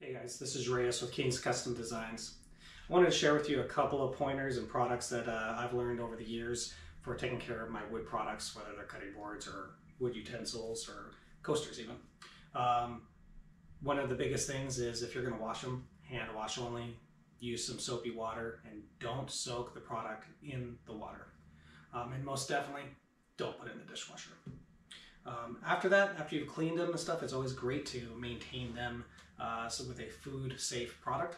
Hey guys, this is Reyes with King's Custom Designs. I wanted to share with you a couple of pointers and products that uh, I've learned over the years for taking care of my wood products, whether they're cutting boards or wood utensils or coasters even. Um, one of the biggest things is if you're going to wash them, hand wash only, use some soapy water, and don't soak the product in the water. Um, and most definitely, don't put it in the dishwasher. Um, after that, after you've cleaned them and stuff, it's always great to maintain them uh, so with a food safe product.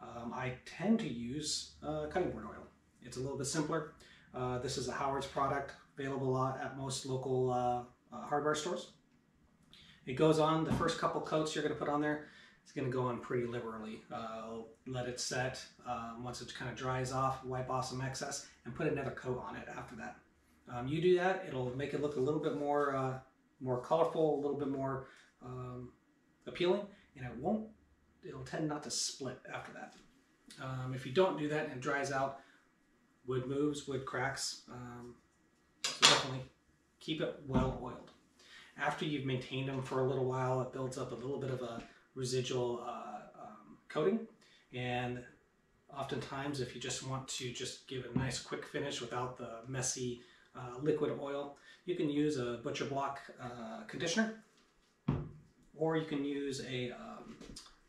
Um, I tend to use uh, cutting board oil. It's a little bit simpler. Uh, this is a Howard's product, available at most local uh, uh, hardware stores. It goes on, the first couple coats you're going to put on there, it's going to go on pretty liberally. Uh, let it set. Um, once it kind of dries off, wipe off some excess and put another coat on it after that. Um, you do that, it'll make it look a little bit more more colorful, a little bit more um, appealing, and it won't, it'll tend not to split after that. Um, if you don't do that and it dries out, wood moves, wood cracks, um, so definitely keep it well oiled. After you've maintained them for a little while, it builds up a little bit of a residual uh, um, coating, and oftentimes if you just want to just give a nice quick finish without the messy uh, liquid oil, you can use a butcher block uh, conditioner or you can use a um,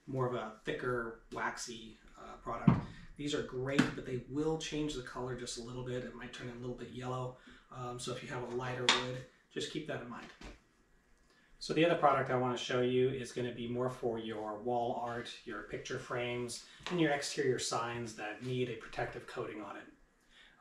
more of a thicker waxy uh, product. These are great, but they will change the color just a little bit. It might turn a little bit yellow. Um, so if you have a lighter wood, just keep that in mind. So the other product I want to show you is going to be more for your wall art, your picture frames, and your exterior signs that need a protective coating on it.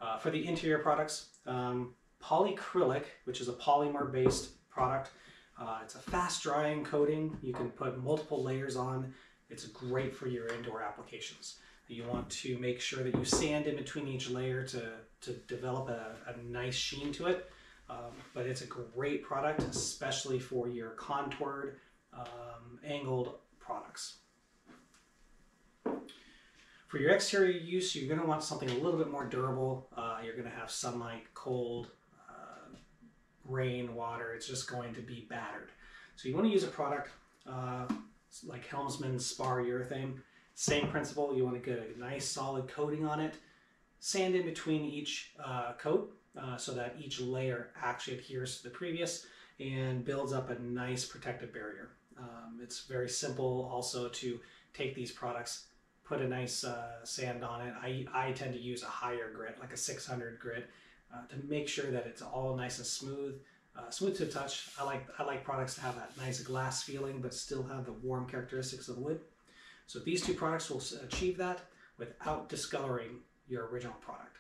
Uh, for the interior products, um, polycrylic, which is a polymer based product. Uh, it's a fast drying coating. You can put multiple layers on. It's great for your indoor applications. You want to make sure that you sand in between each layer to, to develop a, a nice sheen to it. Um, but it's a great product, especially for your contoured, um, angled products. For your exterior use, you're going to want something a little bit more durable. Uh, you're going to have sunlight, cold, rain, water, it's just going to be battered. So you want to use a product uh, like Helmsman Spar Urethane. Same principle, you want to get a nice solid coating on it. Sand in between each uh, coat uh, so that each layer actually adheres to the previous and builds up a nice protective barrier. Um, it's very simple also to take these products, put a nice uh, sand on it. I, I tend to use a higher grit, like a 600 grit, uh, to make sure that it's all nice and smooth, uh, smooth to touch. I like I like products to have that nice glass feeling, but still have the warm characteristics of the wood. So these two products will achieve that without discoloring your original product.